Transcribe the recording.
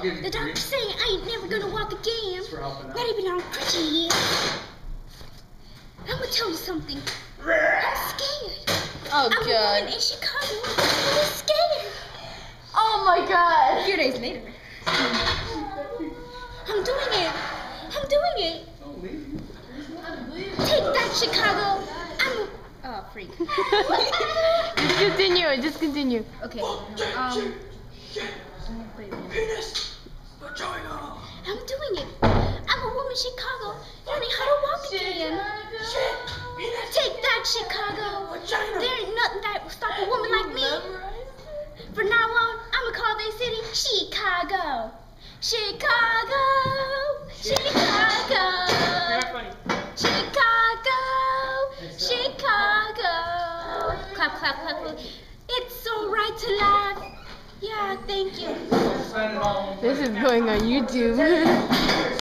I'll give you The three. doctor's saying I ain't never gonna walk again. Thanks for helping out. Not even on crutches. I'm gonna tell you something. I'm scared. Oh I'm a woman god. in Chicago. I'm scared. Oh my god. A few days later. I'm doing it. I'm doing it. Don't leave. Take that, Chicago. I'm oh, freak. just continue. Just continue. Okay. Um. Penis. Chicago. There ain't nothing that will stop a woman like me. From now on, I'ma call this city Chicago. Chicago. Chicago. Chicago. Chicago. Clap, clap, clap, clap. It's so right to laugh. Yeah, thank you. Spend it all. This is going on YouTube.